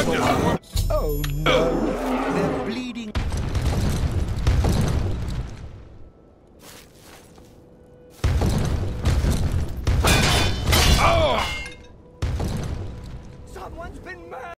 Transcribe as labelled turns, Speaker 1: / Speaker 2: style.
Speaker 1: Oh no, they're bleeding. Someone's been murdered!